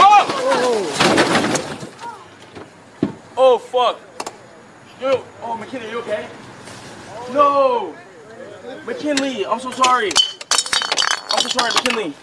oh! Oh fuck! Yo, oh McKinley, you okay? No! McKinley, I'm so sorry. I'm so sorry, McKinley.